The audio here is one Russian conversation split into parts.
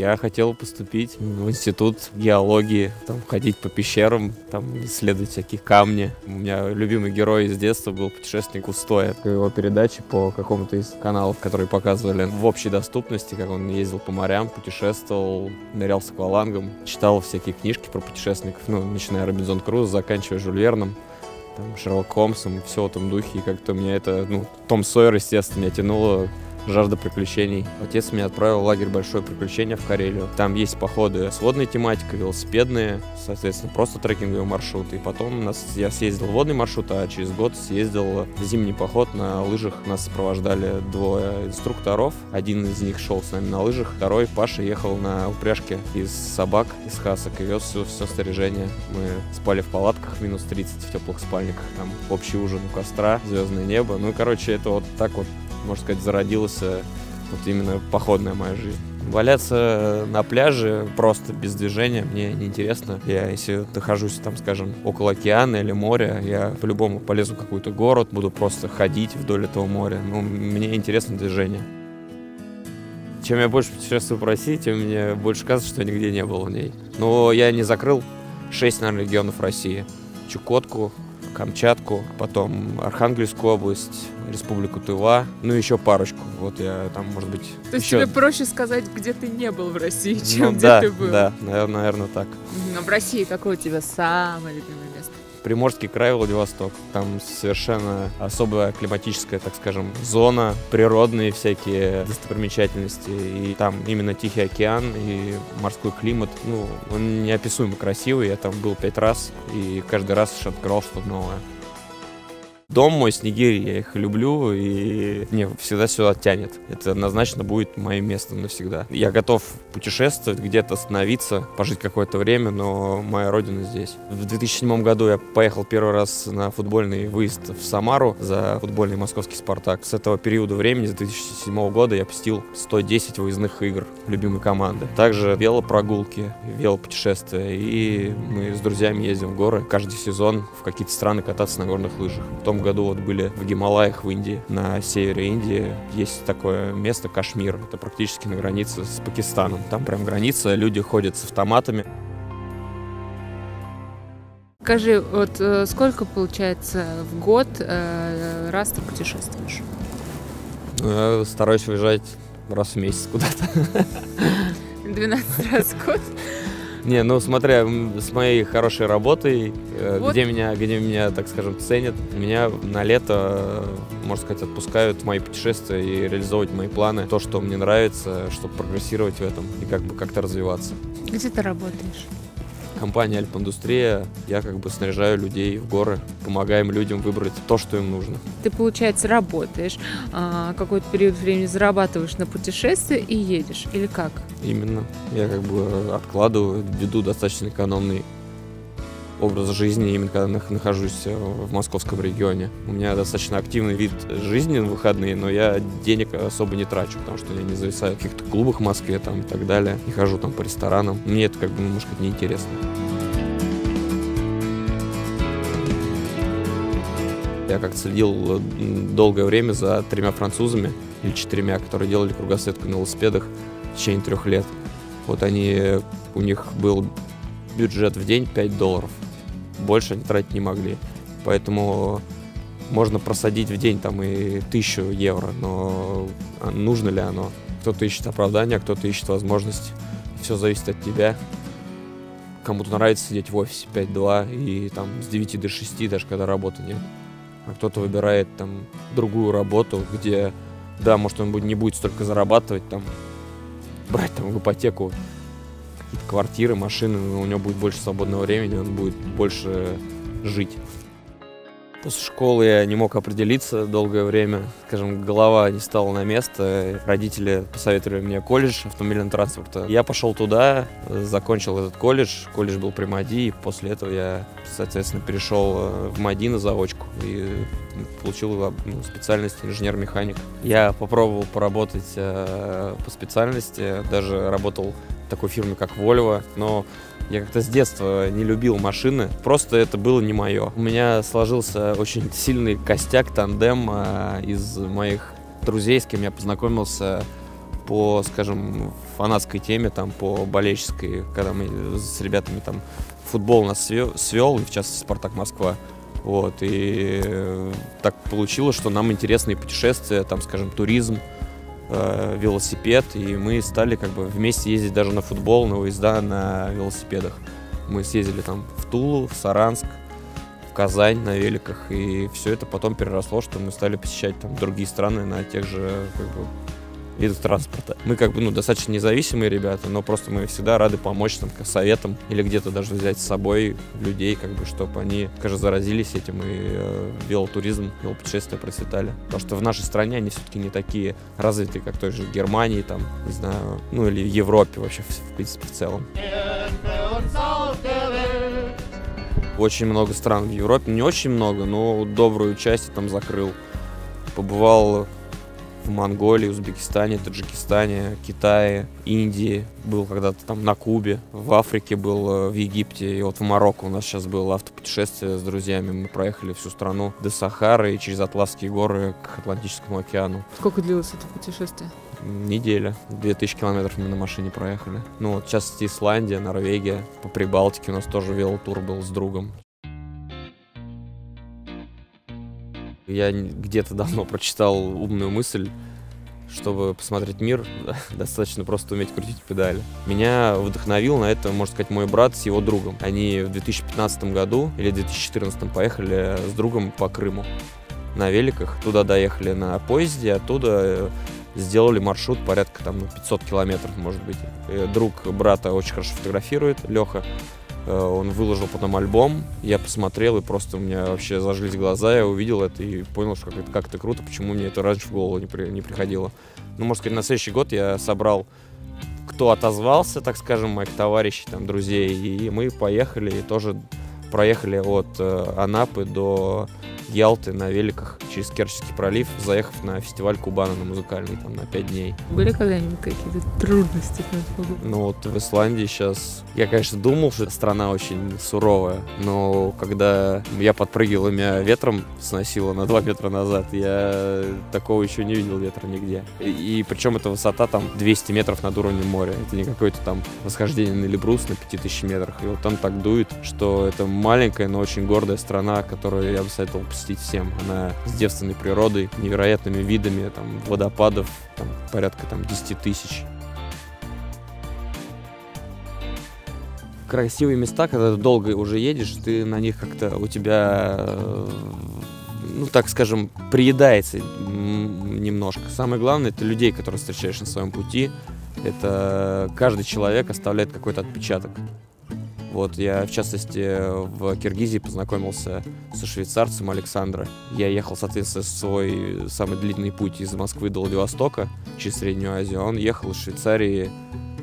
я хотел поступить в институт геологии, там ходить по пещерам, там исследовать всякие камни. У меня любимый герой из детства был путешественник Устоя. Его передачи по какому-то из каналов, которые показывали в общей доступности, как он ездил по морям, путешествовал, нырял с аквалангом, читал всякие книжки про путешественников, ну, начиная Робинзон Круз, заканчивая Жюль Верном там, Шерлок Холмсом все в этом духе. И как-то меня это, ну, Том Сойер, естественно, меня тянуло жажда приключений. Отец меня отправил в лагерь «Большое приключение» в Карелию. Там есть походы с водной тематикой, велосипедные, соответственно, просто трекинговые маршруты. И потом нас, я съездил в водный маршрут, а через год съездил в зимний поход на лыжах. Нас сопровождали двое инструкторов. Один из них шел с нами на лыжах, второй, Паша, ехал на упряжке из собак, из хасок и вез все, все снаряжение. Мы спали в палатках, минус 30 в теплых спальниках. Там общий ужин у костра, звездное небо. Ну, короче, это вот так вот можно сказать, зародилась вот именно походная моя жизнь. Валяться на пляже просто без движения мне неинтересно. Я, если нахожусь там, скажем, около океана или моря, я по-любому полезу в какой-то город, буду просто ходить вдоль этого моря. Ну, мне интересно движение. Чем я больше путешествую по России, тем мне больше кажется, что я нигде не был в ней. Но я не закрыл шесть, наверное, регионов России. Чукотку, Камчатку, потом Архангельскую область, Республику Тыва, ну еще парочку. Вот я там, может быть, То есть еще... тебе проще сказать, где ты не был в России, чем ну, где да, ты был? Да, наверное, наверное так. Но в России какое у тебя любимое место? Приморский край, Владивосток. Там совершенно особая климатическая, так скажем, зона, природные всякие достопримечательности. И там именно Тихий океан и морской климат. Ну, он неописуемо красивый. Я там был пять раз, и каждый раз открывал что-то новое. Дом мой, Снегирь, я их люблю, и мне всегда сюда тянет. Это однозначно будет моим местом навсегда. Я готов путешествовать, где-то остановиться, пожить какое-то время, но моя родина здесь. В 2007 году я поехал первый раз на футбольный выезд в Самару за футбольный московский «Спартак». С этого периода времени, с 2007 года, я посетил 110 выездных игр любимой команды. Также велопрогулки, велопутешествия, и мы с друзьями ездим в горы каждый сезон в какие-то страны кататься на горных лыжах. В том году вот были в Гималаях в Индии. На севере Индии есть такое место Кашмир. Это практически на границе с Пакистаном. Там прям граница, люди ходят с автоматами. Скажи, вот э, сколько получается в год э, раз ты путешествуешь? Э, Стараюсь уезжать раз в месяц куда-то. 12 раз в год? Не, ну смотря с моей хорошей работой, э, Вот. где меня, где меня, так скажем, ценят, меня на лето, э, можно сказать, отпускают в мои путешествия и реализовывать мои планы, то, что мне нравится, чтобы прогрессировать в этом и как бы как-то развиваться. Где ты работаешь? Компания Альп-Индустрия, я как бы снаряжаю людей в горы, помогаем людям выбрать то, что им нужно. Ты, получается, работаешь, а, какой-то период времени зарабатываешь на путешествие и едешь, или как? Именно. Я как бы откладываю, веду достаточно экономный образ жизни, именно когда нах- нахожусь э, в московском регионе. У меня достаточно активный вид жизни на выходные, но я денег особо не трачу, потому что я не зависаю в каких-то клубах в Москве там, и так далее. Не хожу там по ресторанам. Мне это как бы немножко неинтересно. Я как следил э, долгое время за тремя французами или четырьмя, которые делали кругосветку на велосипедах в течение трех лет. Вот они, у них был бюджет в день 5 долларов. Больше они тратить не могли. Поэтому можно просадить в день там и тысячу евро, но а нужно ли оно? Кто-то ищет оправдание, а кто-то ищет возможность. Все зависит от тебя. Кому-то нравится сидеть в офисе 5-2 и там с 9 до 6, даже когда работы нет. А кто-то выбирает там другую работу, где, да, может он не будет столько зарабатывать, там, брать там в ипотеку какие-то квартиры, машины, у него будет больше свободного времени, он будет больше жить. После школы я не мог определиться долгое время. Скажем, голова не стала на место. Родители посоветовали мне колледж автомобильного транспорта. Я пошел туда, закончил этот колледж. Колледж был при МАДИ, и после этого я, соответственно, перешел э, в МАДИ на заочку и получил э, ну, специальность инженер-механик. Я попробовал поработать э, по специальности, даже работал в такой фирме, как Volvo, но я как-то с детства не любил машины, просто это было не мое. У меня сложился очень сильный костяк, тандем а, из моих друзей, с кем я познакомился по, скажем, фанатской теме, там, по болельческой, когда мы с ребятами там футбол нас свел, и в частности Спартак Москва. Вот, и так получилось, что нам интересны путешествия, там, скажем, туризм, э, велосипед, и мы стали как бы вместе ездить даже на футбол, на выезда на велосипедах. Мы съездили там в Тулу, в Саранск, в Казань на великах, и все это потом переросло, что мы стали посещать там другие страны на тех же как бы, видов транспорта. Мы как бы ну, достаточно независимые ребята, но просто мы всегда рады помочь там, советам или где-то даже взять с собой людей, как бы, чтобы они, скажем, заразились этим и э, велотуризм, велопутешествия процветали. Потому что в нашей стране они все-таки не такие развитые, как той же Германии, там, не знаю, ну или Европе вообще, в принципе, в целом. Очень много стран в Европе, не очень много, но добрую часть там закрыл. Побывал в Монголии, Узбекистане, Таджикистане, Китае, Индии. Был когда-то там на Кубе, в Африке был, э, в Египте. И вот в Марокко у нас сейчас было автопутешествие с друзьями. Мы проехали всю страну до Сахары и через Атласские горы к Атлантическому океану. Сколько длилось это путешествие? Неделя. 2000 километров мы на машине проехали. Ну вот сейчас Исландия, Норвегия. По Прибалтике у нас тоже велотур был с другом. Я где-то давно прочитал умную мысль, чтобы посмотреть мир, достаточно просто уметь крутить педали. Меня вдохновил на это, можно сказать, мой брат с его другом. Они в 2015 году или 2014 поехали с другом по Крыму на великах. Туда доехали на поезде, оттуда э, сделали маршрут порядка там 500 километров, может быть. И друг брата очень хорошо фотографирует, Леха. Э, он выложил потом альбом, я посмотрел, и просто у меня вообще зажглись глаза, я увидел это и понял, что как это, как это круто, почему мне это раньше в голову не, при, не приходило. Ну, можно сказать, на следующий год я собрал, кто отозвался, так скажем, моих товарищей, там, друзей, и мы поехали, и тоже проехали от э, Анапы до Ялты на великах через Керченский пролив, заехав на фестиваль Кубана на музыкальный, там, на пять дней. Были когда-нибудь какие-то трудности? Ну, вот в Исландии сейчас... Я, конечно, думал, что страна очень суровая, но когда я подпрыгивал, и меня ветром сносило на 2 метра назад, я такого еще не видел ветра нигде. И, и причем эта высота там 200 метров над уровнем моря. Это не какое-то там восхождение на Эльбрус на 5000 метрах. И вот там так дует, что это маленькая, но очень гордая страна, которую я бы советовал посетить всем. Она девственной природой, невероятными видами, там, водопадов, там, порядка там 10 тысяч. Красивые места, когда ты долго уже едешь, ты на них как-то у тебя, ну так скажем, приедается немножко. Самое главное, это людей, которые встречаешь на своем пути. Это каждый человек оставляет какой-то отпечаток. Вот я, в частности, в Киргизии познакомился со швейцарцем Александра. Я ехал, соответственно, свой самый длинный путь из Москвы до Владивостока через Среднюю Азию. Он ехал из Швейцарии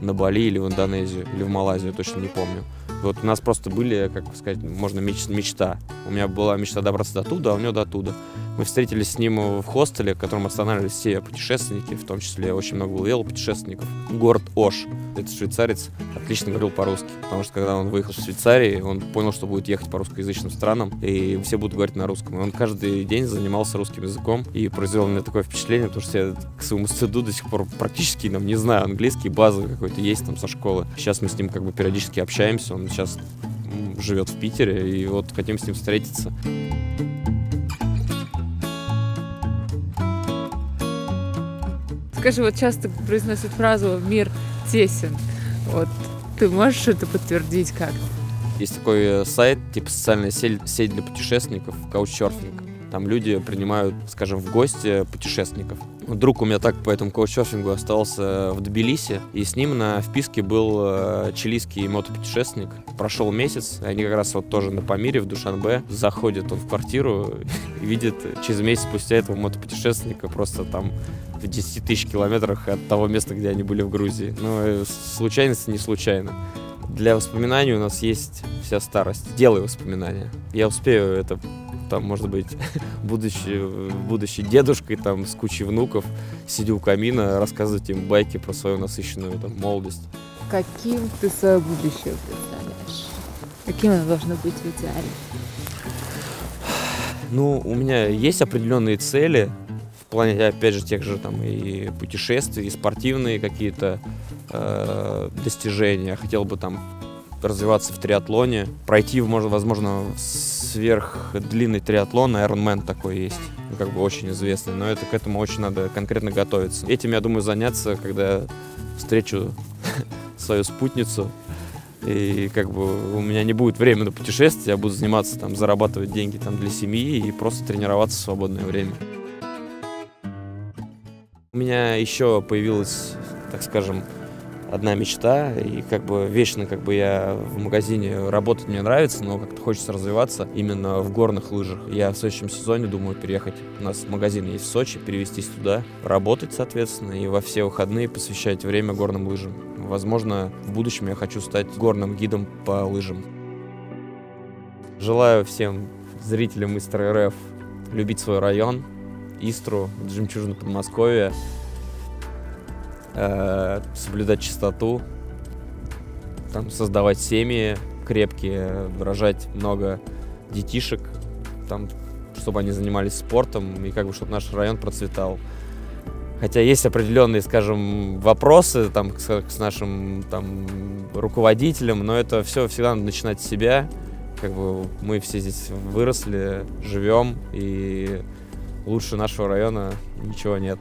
на Бали или в Индонезию, или в Малайзию, точно не помню. Вот у нас просто были, как сказать, можно меч, мечта. У меня была мечта добраться до туда, а у него до туда. Мы встретились с ним в хостеле, в котором останавливались все путешественники, в том числе очень много было велопутешественников. Город Ош. Этот швейцарец отлично говорил по-русски, потому что когда он выехал из Швейцарии, он понял, что будет ехать по русскоязычным странам, и все будут говорить на русском. И он каждый день занимался русским языком, и произвел мне такое впечатление, потому что я к своему стыду до сих пор практически там, не знаю английский, базовый какой-то есть там со школы. Сейчас мы с ним как бы периодически общаемся, он сейчас живет в Питере, и вот хотим с ним встретиться. Скажи, вот часто произносят фразу «мир тесен». Вот ты можешь это подтвердить как? Есть такой э, сайт, типа социальная сеть, сеть для путешественников, каучсерфинг. Там люди принимают, скажем, в гости путешественников. Друг у меня так по этому коучсерфингу остался в Тбилиси, и с ним на вписке был э, чилийский мотопутешественник. Прошел месяц, и они как раз вот тоже на Памире в Душанбе. Заходит он в квартиру и видит через месяц спустя этого мотопутешественника просто там в 10 тысяч километрах от того места, где они были в Грузии. Но э, случайность не случайно. Для воспоминаний у нас есть вся старость. Делай воспоминания. Я успею это там, может быть, будущий, будущий дедушкой, там, с кучей внуков, сидя у камина, рассказывать им байки про свою насыщенную там, молодость. Каким ты свое будущее представляешь? Каким оно должно быть в идеале? Ну, у меня есть определенные цели, плане, опять же, тех же там и путешествий, и спортивные какие-то э, достижения. Хотел бы там развиваться в триатлоне, пройти, может, возможно, сверхдлинный триатлон, Ironman такой есть, ну, как бы очень известный, но это к этому очень надо конкретно готовиться. Этим я думаю заняться, когда встречу свою спутницу, и как бы у меня не будет времени на путешествия, я буду заниматься там, зарабатывать деньги там для семьи и просто тренироваться в свободное время. У меня еще появилась, так скажем, одна мечта, и как бы вечно как бы я в магазине работать мне нравится, но как-то хочется развиваться именно в горных лыжах. Я в следующем сезоне думаю переехать, у нас магазин есть в Сочи, перевестись туда, работать, соответственно, и во все выходные посвящать время горным лыжам. Возможно, в будущем я хочу стать горным гидом по лыжам. Желаю всем зрителям Истра РФ любить свой район, Истру, жемчужину Подмосковья, э, соблюдать чистоту, там, создавать семьи крепкие, рожать много детишек, там, чтобы они занимались спортом и как бы чтобы наш район процветал. Хотя есть определенные, скажем, вопросы там, с, с нашим там, руководителем, но это все всегда надо начинать с себя. Как бы мы все здесь выросли, живем, и лучше нашего района ничего нет.